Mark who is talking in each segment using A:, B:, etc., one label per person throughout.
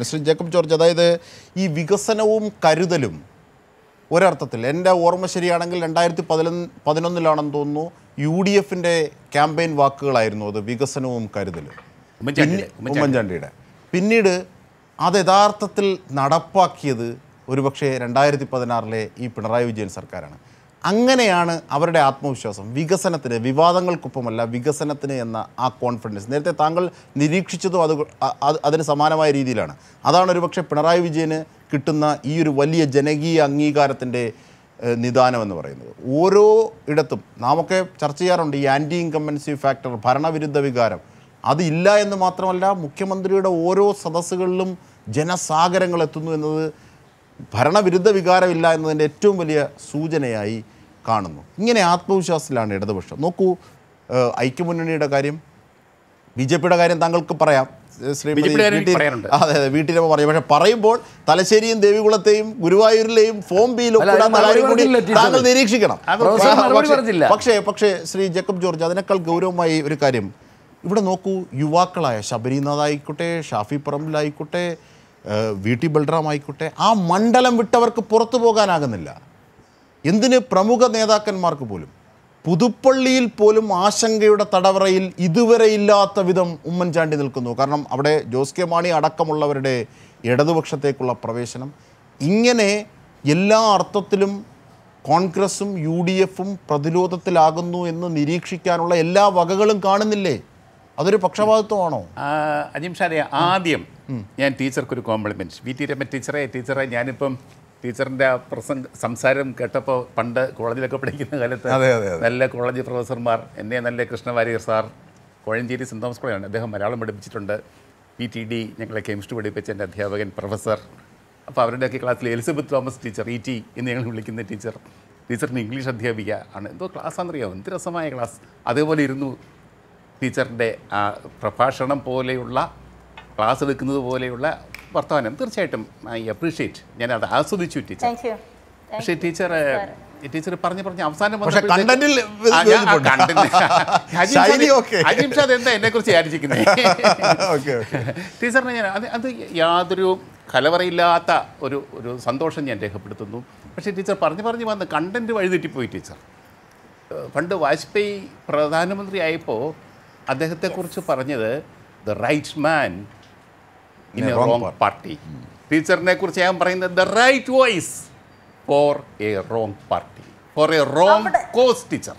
A: Mister Jacob George അതായത് ഈ വികസനവും കരുതലും ഒരർത്ഥത്തിൽ എന്റെ ഓർമ്മ ശരിയാണെങ്കിൽ രണ്ടായിരത്തി പതിനൊന്ന് പതിനൊന്നിലാണെന്ന് തോന്നുന്നു യു ഡി എഫിന്റെ ക്യാമ്പയിൻ വാക്കുകളായിരുന്നു അത് വികസനവും കരുതലും.
B: ഉമ്മൻചാണ്ടിയുടെ,
A: പിന്നെ- ഉമ്മൻചാണ്ടിയുടെ. പിന്നീട് അത് യഥാർത്ഥത്തിൽ നടപ്പാക്കിയത് ഒരുപക്ഷെ രണ്ടായിരത്തി പതിനാറിലെ ഈ പിണറായി വിജയൻ സർക്കാരാണ്. അങ്ങനെയാണ് അവരുടെ ആത്മവിശ്വാസം. വികസനത്തിന് വിവാദങ്ങൾക്കൊപ്പമല്ല വികസനത്തിന് എന്ന ആ കോൺഫിഡൻസ് നേരത്തെ താങ്കൾ നിരീക്ഷിച്ചതും അത് അതിന് സമാനമായ രീതിയിലാണ്. അതാണ് ഒരുപക്ഷെ പിണറായി വിജയന് കിട്ടുന്ന ഈ ഒരു വലിയ ജനകീയ അംഗീകാരത്തിന്റെ നിദാനം എന്ന് പറയുന്നത്. ഓരോ ഇടത്തും നാമൊക്കെ ചർച്ച ചെയ്യാറുണ്ട് ഈ ആന്റി ഇൻകമ്പൻസി ഫാക്ടർ ഭരണവിരുദ്ധ വികാരം. അതില്ല എന്ന് മാത്രമല്ല മുഖ്യമന്ത്രിയുടെ ഓരോ സദസ്സുകളിലും ജനസാഗരങ്ങൾ എത്തുന്നു എന്നത് ഭരണവിരുദ്ധ വികാരമില്ല എന്നതിന്റെ ഏറ്റവും വലിയ സൂചനയായി കാണുന്നു. ഇങ്ങനെ ആത്മവിശ്വാസത്തിലാണ് ഇടതുപക്ഷം. നോക്കൂ ഐക്യമുന്നണിയുടെ കാര്യം ബി ജെ പിയുടെ കാര്യം താങ്കൾക്ക് പറയാം. അതെ അതെ വീട്ടിലമ്മ പറയും. പക്ഷെ പറയുമ്പോൾ തലശ്ശേരിയും ദേവികുളത്തെയും ഗുരുവായൂരിലെയും ഫോം ബിയിലും കൂടി താങ്കൾ നിരീക്ഷിക്കണം. പക്ഷേ- പക്ഷേ ശ്രീ ജേക്കബ് ജോർജ് അതിനേക്കാൾ ഗൗരവമായി ഒരു കാര്യം. ഇവിടെ നോക്കൂ യുവാക്കളായ ശബരിനാഥ് ആയിക്കോട്ടെ ഷാഫി പറമ്പിലായിക്കോട്ടെ വി ടി ബൽറാം ആയിക്കോട്ടെ ആ മണ്ഡലം വിട്ടവർക്ക് പുറത്തു പോകാനാകുന്നില്ല. എന്തിന് പ്രമുഖ നേതാക്കന്മാർക്ക് പോലും? പുതുപ്പള്ളിയിൽ പോലും ആശങ്കയുടെ തടവറയിൽ ഇതുവരെ ഇല്ലാത്ത വിധം ഉമ്മൻചാണ്ടി നിൽക്കുന്നു. കാരണം അവിടെ ജോസ് കെ മാണി അടക്കമുള്ളവരുടെ ഇടതുപക്ഷത്തേക്കുള്ള പ്രവേശനം ഇങ്ങനെ എല്ലാ അർത്ഥത്തിലും കോൺഗ്രസും യു ഡി എഫും പ്രതിരോധത്തിലാകുന്നു എന്ന് നിരീക്ഷിക്കാനുള്ള എല്ലാ വകകളും കാണുന്നില്ലേ? അതൊരു പക്ഷപാതിത്വമാണോ?
B: അജിം ഷാരെ ആദ്യം ഞാൻ ടീച്ചർക്കൊരു കോംപ്ലിമെന്റ് വി ടി രമൻ ടീച്ചറെ ടീച്ചറെ ഞാനിപ്പം ടീച്ചറിന്റെ ആ പ്രസംഗ സംസാരം കേട്ടപ്പോൾ പണ്ട് കോളേജിലൊക്കെ പഠിക്കുന്ന കാലത്ത്
A: അതെ, അതെ.
B: നല്ല കോളേജ് പ്രൊഫസർമാർ എന്നെ നല്ല Krishnavariar sir Kozhencherry Saint Thomas കോളേജാണ്. അദ്ദേഹം മലയാളം പഠിപ്പിച്ചിട്ടുണ്ട്. പി ടി ഡി ഞങ്ങളെ കെമിസ്ട്രി പഠിപ്പിച്ച എന്റെ അധ്യാപകൻ പ്രൊഫസർ. അപ്പോൾ അവരുടെയൊക്കെ ക്ലാസ്സിൽ Elizabeth Thomas teacher E T എന്ന് ഞങ്ങൾ വിളിക്കുന്ന ടീച്ചർ. ടീച്ചറിന് ഇംഗ്ലീഷ് അധ്യാപിക ആണ്. എന്തോ ക്ലാസ് ആണെന്നറിയാമോ എന്ത് രസമായ ക്ലാസ്. അതേപോലെ ഇരുന്നു ടീച്ചറിന്റെ ആ പ്രഭാഷണം പോലെയുള്ള ക്ലാസ് എടുക്കുന്നത് പോലെയുള്ള വർത്തമാനം. തീർച്ചയായിട്ടും ഐ അപ്രീഷിയേറ്റ്. ഞാൻ അത് ആസ്വദിച്ചു ടീച്ചർ. പക്ഷേ ടീച്ചർ ടീച്ചർ പറഞ്ഞ് പറഞ്ഞ് അവസാനം അജിംഷാദ് എന്താ എന്നെ കുറിച്ച് വിചാരിച്ചിരിക്കുന്നത് ടീച്ചറിനെ ഞാൻ അത് അത് യാതൊരു കലവറയില്ലാത്ത ഒരു ഒരു സന്തോഷം ഞാൻ രേഖപ്പെടുത്തുന്നു. പക്ഷേ ടീച്ചർ പറഞ്ഞു പറഞ്ഞു വന്ന് കണ്ടന്റ് വഴിതെറ്റിപ്പോയി ടീച്ചർ. പണ്ട് വാജ്പേയി പ്രധാനമന്ത്രി ആയപ്പോൾ അദ്ദേഹത്തെക്കുറിച്ച് പറഞ്ഞത് the right man in a wrong party ടീച്ചറിനെ കുറിച്ച് ഞാൻ പറയുന്നത് the right voice for a wrong party for a wrong cause teacher.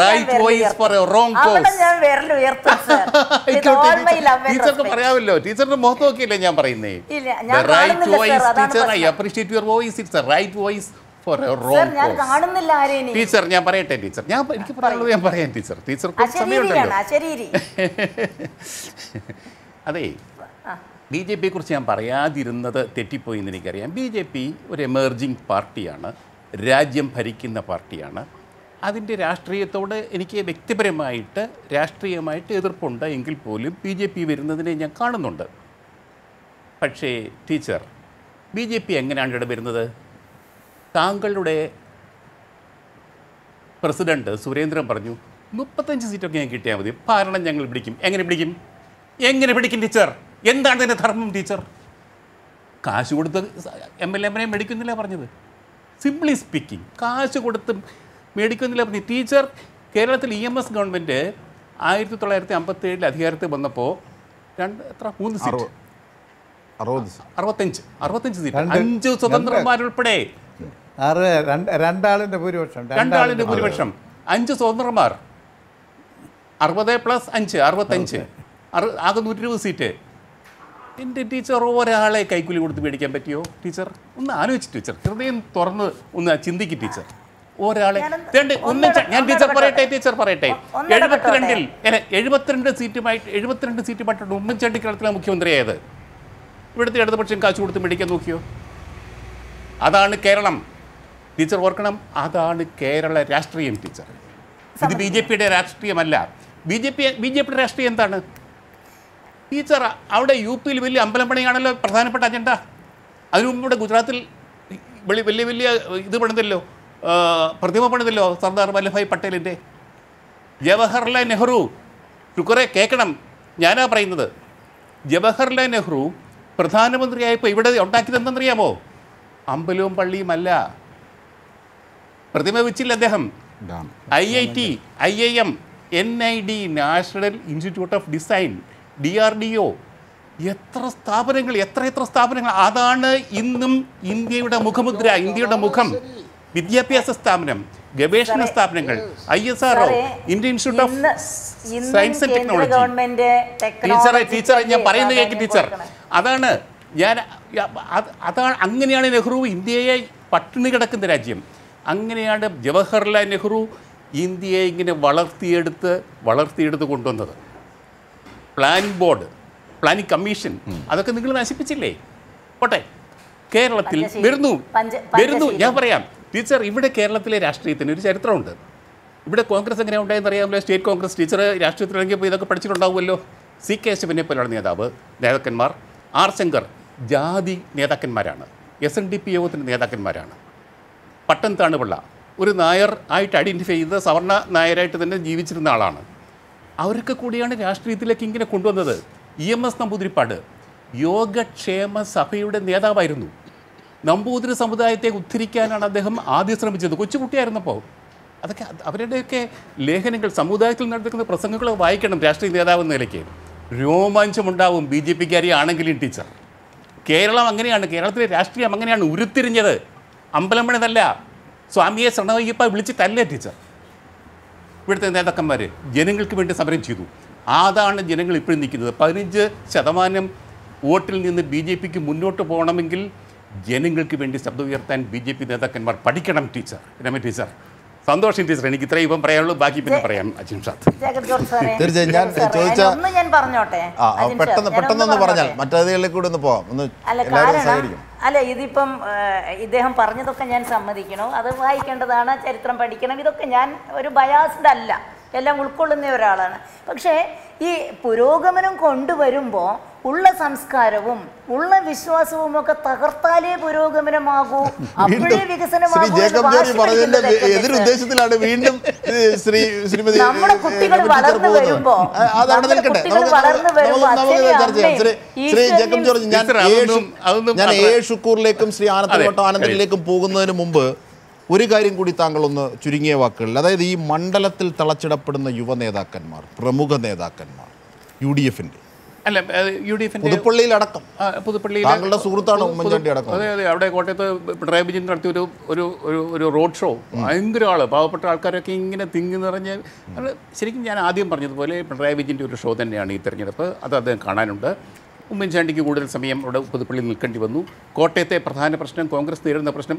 B: Right voice ടീച്ചർക്ക് പറയാമല്ലോ. ടീച്ചറിന്റെ മുഖത്ത് നോക്കിയല്ലേ ഞാൻ പറയുന്നേ
C: സർ, അതാണ്
B: teacher I appreciate your voice it's right voice for a wrong teacher ഞാൻ പറയട്ടെ ടീച്ചർ? ഞാൻ എനിക്ക് പറയാനുള്ളത് ഞാൻ പറയാം ടീച്ചർ.
C: ടീച്ചർ
B: സമയമുണ്ടല്ലോ. അതെ. ബി ജെ പിയെ കുറിച്ച് ഞാൻ പറയാതിരുന്നത് തെറ്റിപ്പോയി എന്ന് എനിക്കറിയാം. ബി ജെ പി ഒരു എമേർജിങ് പാർട്ടിയാണ് രാജ്യം ഭരിക്കുന്ന പാർട്ടിയാണ്. അതിന്റെ രാഷ്ട്രീയത്തോട് എനിക്ക് വ്യക്തിപരമായിട്ട് രാഷ്ട്രീയമായിട്ട് എതിർപ്പുണ്ട് എങ്കിൽ പോലും ബി ജെ പി വരുന്നതിനെ ഞാൻ കാണുന്നുണ്ട്. പക്ഷേ ടീച്ചർ ബി ജെ പി എങ്ങനെയാണ് ഇവിടെ വരുന്നത്? താങ്കളുടെ പ്രസിഡന്റ് സുരേന്ദ്രൻ പറഞ്ഞു മുപ്പത്തഞ്ച് സീറ്റൊക്കെ ഞാൻ കിട്ടിയാൽ മതി. ഭരണം ഞങ്ങൾ പിടിക്കും. എങ്ങനെ പിടിക്കും? എങ്ങനെ പിടിക്കും ടീച്ചർ? എന്താണ് ഇതിന്റെ ധർമ്മം ടീച്ചർ? കാശ് കൊടുത്ത് എം എൽ എമ്മിനെ മേടിക്കുന്നില്ല പറഞ്ഞത്. സിംപ്ലി സ്പീക്കിംഗ് കാശ് കൊടുത്ത് മേടിക്കുന്നില്ല പറഞ്ഞു. ടീച്ചർ കേരളത്തിൽ ഇ എം എസ് ഗവൺമെന്റ് ആയിരത്തി തൊള്ളായിരത്തി അമ്പത്തി ഏഴിൽ അധികാരത്തിൽ വന്നപ്പോൾ രണ്ട് എത്ര? മൂന്ന് സീറ്റ്
A: അറുപത്. അറുപത്
B: അറുപത്തഞ്ച്. അറുപത്തഞ്ച് സീറ്റ് അഞ്ച് സ്വതന്ത്രന്മാരുൾപ്പെടെ.
D: ആറ് രണ്ട് രണ്ടാളിന്റെ ഭൂരിപക്ഷം
B: രണ്ടാളിന്റെ ഭൂരിപക്ഷം. അഞ്ച് സ്വതന്ത്രന്മാർ. അറുപത് പ്ലസ് അഞ്ച് അറുപത്തഞ്ച്. അറു ആകെ നൂറ്റി ഇരുപത് സീറ്റ് എന്റെ ടീച്ചർ ഒരാളെ കൈക്കൂലി കൊടുത്ത് മേടിക്കാൻ പറ്റിയോ? ടീച്ചർ ഒന്ന് ആലോചിച്ച് ടീച്ചർ. ഹൃദയം തുറന്ന് ഒന്ന് ചിന്തിക്ക് ടീച്ചർ. ഒരാളെ
C: ഞാനൊന്ന്
B: രണ്ട് ഒന്നും ഞാൻ ടീച്ചർ പറയട്ടെ ടീച്ചർ പറയട്ടെ. എഴുപത്തിരണ്ടിൽ അല്ല എഴുപത്തിരണ്ട് സീറ്റുമായിട്ട് എഴുപത്തിരണ്ട് സീറ്റുമായിട്ടാണ് ഉമ്മൻചാണ്ടി കേരളത്തിലെ മുഖ്യമന്ത്രിയായത്. ഇവിടുത്തെ ഇടതുപക്ഷം കാശ് കൊടുത്ത് മേടിക്കാൻ നോക്കിയോ? അതാണ് കേരളം. ടീച്ചർ ഓർക്കണം അതാണ് കേരള രാഷ്ട്രീയം ടീച്ചർ. ഇത് ബി ജെ പിയുടെ രാഷ്ട്രീയമല്ല. B J P B J പിയുടെ രാഷ്ട്രീയം എന്താണ്? ടീച്ചർ അവിടെ യു പിയിൽ വലിയ അമ്പലം പണിയാണല്ലോ പ്രധാനപ്പെട്ട അജണ്ട. അതിനു മുമ്പ് ഇവിടെ ഗുജറാത്തിൽ വലിയ വലിയ വലിയ ഇത് പണിതല്ലോ പ്രതിമ പണിതല്ലോ സർദാർ വല്ലഭായ് പട്ടേലിന്റെ. ജവഹർലാൽ നെഹ്റു കുറെ കേൾക്കണം ഞാനാ പറയുന്നത്. ജവഹർലാൽ നെഹ്റു പ്രധാനമന്ത്രിയായപ്പോൾ ഇവിടെ ഉണ്ടാക്കിയത് എന്തെന്നറിയാമോ? അമ്പലവും പള്ളിയും അല്ല. പ്രതിമ വെച്ചില്ല അദ്ദേഹം. I I T I I M N I D National Institute of Design D R D O. എത്ര സ്ഥാപനങ്ങൾ എത്ര എത്ര സ്ഥാപനങ്ങൾ. അതാണ് ഇന്നും ഇന്ത്യയുടെ മുഖമുദ്ര ഇന്ത്യയുടെ മുഖം. വിദ്യാഭ്യാസ സ്ഥാപനം ഗവേഷണ സ്ഥാപനങ്ങൾ I S R
C: O
B: Indian Institute of Science and Technology. ടീച്ചറെ ടീച്ചറെ ഞാൻ പറയുന്നത് കേൾക്ക് ടീച്ചർ. അതാണ് ഞാൻ അത് അതാണ് അങ്ങനെയാണ് നെഹ്റു ഇന്ത്യയെ പട്ടിണി കിടക്കുന്ന രാജ്യം. അങ്ങനെയാണ് ജവഹർലാൽ നെഹ്റു ഇന്ത്യയെ ഇങ്ങനെ വളർത്തിയെടുത്ത് വളർത്തിയെടുത്ത് കൊണ്ടുവന്നത്. പ്ലാനിംഗ് ബോർഡ് പ്ലാനിംഗ് കമ്മീഷൻ അതൊക്കെ നിങ്ങൾ നശിപ്പിച്ചില്ലേ? പോട്ടെ. കേരളത്തിൽ. വരുന്നു. വരുന്നു. ഞാൻ പറയാം. ടീച്ചർ ഇവിടെ കേരളത്തിലെ രാഷ്ട്രീയത്തിന് ഒരു ചരിത്രമുണ്ട്. ഇവിടെ കോൺഗ്രസ് എങ്ങനെ ഉണ്ടായെന്ന് അറിയാമല്ലോ? സ്റ്റേറ്റ് കോൺഗ്രസ് ടീച്ചർ രാഷ്ട്രീയത്തിലിറങ്ങിയപ്പോൾ ഇതൊക്കെ പഠിച്ചിട്ടുണ്ടാവുമല്ലോ. സി കെ ശിവനെ പോലെയുള്ള നേതാവ് നേതാക്കന്മാർ. ആർ ശങ്കർ ജാതി നേതാക്കന്മാരാണ്. എസ് എൻ ഡി പി യോഗത്തിന്റെ നേതാക്കന്മാരാണ്. പട്ടം താണുപിള്ള ഒരു നായർ ആയിട്ട് ഐഡന്റിഫൈ ചെയ്ത് സവർണ നായരായിട്ട് തന്നെ ജീവിച്ചിരുന്ന ആളാണ്. അവരൊക്കെ കൂടിയാണ് രാഷ്ട്രീയത്തിലേക്ക് ഇങ്ങനെ കൊണ്ടുവന്നത്. E M S Namboodiripad. Yogakshema സഭയുടെ നേതാവായിരുന്നു. നമ്പൂതിരി സമുദായത്തെ ഉദ്ധരിക്കാനാണ് അദ്ദേഹം ആദ്യം ശ്രമിച്ചത്. കൊച്ചുകുട്ടിയായിരുന്നപ്പോൾ അതൊക്കെ അവരുടെയൊക്കെ ലേഖനങ്ങൾ സമുദായത്തിൽ നടക്കുന്ന പ്രസംഗങ്ങൾ വായിക്കണം രാഷ്ട്രീയ നേതാവ് എന്ന നിലയ്ക്ക്. രോമാഞ്ചമുണ്ടാവും ബി ജെ പിക്കാരി ആണെങ്കിലും ടീച്ചർ. കേരളം അങ്ങനെയാണ് കേരളത്തിലെ രാഷ്ട്രീയം അങ്ങനെയാണ് ഉരുത്തിരിഞ്ഞത്. അമ്പലമണിതല്ല സ്വാമിയെ ശരണയ്യപ്പ വിളിച്ചിട്ടല്ല ടീച്ചർ. ഇവിടുത്തെ നേതാക്കന്മാർ ജനങ്ങൾക്ക് വേണ്ടി സമരം ചെയ്തു. അതാണ് ജനങ്ങൾ ഇപ്പോഴും നിൽക്കുന്നത്. പതിനഞ്ച് ശതമാനം വോട്ടിൽ നിന്ന് ബി ജെ പിക്ക് മുന്നോട്ട് പോകണമെങ്കിൽ ജനങ്ങൾക്ക് വേണ്ടി ശബ്ദം ഉയർത്താൻ ബി ജെ പി നേതാക്കന്മാർ പഠിക്കണം ടീച്ചർ. രമ ടീച്ചർ. സന്തോഷം ടീച്ചർ എനിക്ക് ഇത്രയും ഇപ്പം പറയാനുള്ളൂ. ബാക്കി പിന്നെ പറയാം അജിം ഷാത്ത്
C: ജേക്കബ് ജോർജ്
A: തീർച്ചയായും ഞാൻ ചോദിച്ച-
C: ഒന്ന് ഞാൻ പറഞ്ഞോട്ടെ?
A: ആ ആ, പെട്ടെന്ന് പെട്ടെന്നൊന്ന് പറഞ്ഞാൽ? കൂടെ ഒന്ന് പോവാം. ഒന്ന് സഹകരിക്കും.
C: അല്ല ഇതിപ്പം ഇദ്ദേഹം പറഞ്ഞതൊക്കെ ഞാൻ സമ്മതിക്കണോ. അത് വായിക്കേണ്ടതാണ് ചരിത്രം പഠിക്കണം. ഇതൊക്കെ ഞാൻ ഒരു ബയാസ്ഡ് അല്ല. എല്ലാം ഉൾക്കൊള്ളുന്ന ഒരാളാണ്. പക്ഷേ ഈ പുരോഗമനം കൊണ്ടുവരുമ്പോൾ ഉള്ള സംസ്കാരവും ഉള്ള വിശ്വാസവും ഒക്കെ തകർത്താലേ പുരോഗമനമാകൂ. അപ്പോഴേ
A: വീണ്ടും ശ്രീ
C: വികസനമാകൂ എന്ന്
A: ജേക്കബ് ജോർജ്
C: വാശി
A: പറഞ്ഞതിന്റെ
C: പിടിക്കുന്നത് തെറ്റല്ലേ,
A: എതിരുദ്ദേശത്തിലാണ് വീണ്ടും ശ്രീ ശ്രീമതി
C: നമ്മുടെ കുട്ടികൾ വളർന്നു. വരുമ്പോ, കുട്ടികൾ വളർന്നു വരുമ്പോ
A: ഞാൻ എ ഷുക്കൂറിലേക്കും ശ്രീ ആനന്ദവട്ടം
B: അതെ,
A: ആനന്ദനിലേക്കും പോകുന്നതിന് മുമ്പ് ഒരു കാര്യം കൂടി താങ്കൾ ഒന്ന് ചുരുങ്ങിയ വാക്കുകളിൽ അതായത് ഈ മണ്ഡലത്തിൽ തളച്ചിടപ്പെടുന്ന യുവ നേതാക്കന്മാർ പ്രമുഖ നേതാക്കന്മാർ യു ഡി എഫിന്റെ
B: അല്ല യു ഡി എഫിന്റെ
A: പുതുപ്പള്ളിയിൽ അടക്കം.
B: പുതുപ്പള്ളിയിൽ
A: താങ്കളുടെ സുഹൃത്താണ് ഉമ്മൻചാണ്ടി അടക്കം.
B: അതെ അതെ അവിടെ കോട്ടയത്ത് പിണറായി വിജയൻ നടത്തിയ ഒരു ഒരു ഒരു ഒരു റോഡ് ഷോ. ഭയങ്കര ആൾ പാവപ്പെട്ട ആൾക്കാരൊക്കെ ഇങ്ങനെ തിങ്ങി നിറഞ്ഞ്. ശരിക്കും ഞാൻ ആദ്യം പറഞ്ഞതുപോലെ പിണറായി വിജയന്റെ ഒരു ഷോ തന്നെയാണ് ഈ തെരഞ്ഞെടുപ്പ്. അത് അദ്ദേഹം കാണാനുണ്ട്. ഉമ്മൻചാണ്ടിക്ക് കൂടുതൽ സമയം അവിടെ പുതുപ്പള്ളിയിൽ നിൽക്കേണ്ടി വന്നു. കോട്ടയത്തെ പ്രധാന പ്രശ്നം കോൺഗ്രസ് നേരിടുന്ന പ്രശ്നം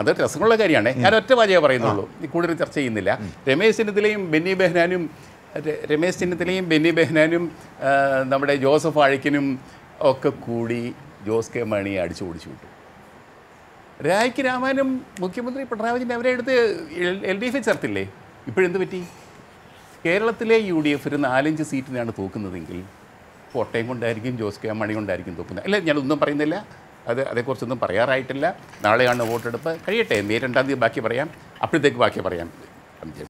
B: അത് രസമുള്ള കാര്യമാണ്. ഞാൻ ഒറ്റ വാചകം പറയുന്നുള്ളൂ. കൂടുതൽ ചർച്ച ചെയ്യുന്നില്ല. രമേശ് ചെന്നിത്തലയും ബെന്നി ബെഹ്നാനും രമേശ് ചെന്നിത്തലയും ബെന്നി ബെഹ്നാനും നമ്മുടെ ജോസഫ് ആഴിക്കനും ഒക്കെ കൂടി ജോസ് കെ മണി അടിച്ചു ഓടിച്ചു വിട്ടു. രായ്ക്ക് രാമാനും മുഖ്യമന്ത്രി പിണറായി വിജയൻ അവരെ എടുത്ത് എൽ ഡി എഫ് ചേർത്തില്ലേ? ഇപ്പോഴെന്ത് പറ്റി? കേരളത്തിലെ യു ഡി എഫ് ഒരു നാലഞ്ച് സീറ്റിനാണ് തോക്കുന്നതെങ്കിൽ കോട്ടയം കൊണ്ടായിരിക്കും ജോസ് കെ മണി കൊണ്ടായിരിക്കും തോക്കുന്നത്. അല്ല ഞാനൊന്നും പറയുന്നില്ല. അത് അതേക്കുറിച്ചൊന്നും പറയാറായിട്ടില്ല. നാളെയാണ് വോട്ടെടുപ്പ്. കഴിയട്ടെ മെയ് രണ്ടാം തീയതി ബാക്കി പറയാം. അപ്പോഴത്തേക്ക് ബാക്കി പറയാം.